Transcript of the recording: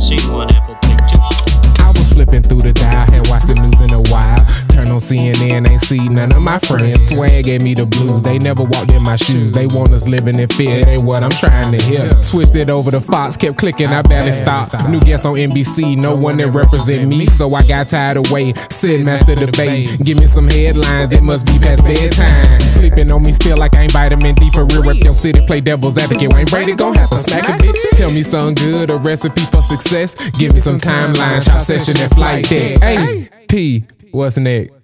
One, Apple Pick two. I was slipping through the dial, had watched the news in the CNN, ain't see none of my friends. Swag gave me the blues, they never walked in my shoes. They want us living in fear, it ain't what I'm trying to hear. Switched it over to Fox, kept clicking, I barely stopped. New guest on NBC, no one that represent me, so I got tired of waiting. Sid master debate, give me some headlines, it must be past bedtime. Sleeping on me still like I ain't vitamin D for real. Rep your city, play devil's advocate. Wayne Brady gon' have to smack a bit. Tell me something good, a recipe for success. Give me some timeline, chop session and flight deck. Hey, T, what's next?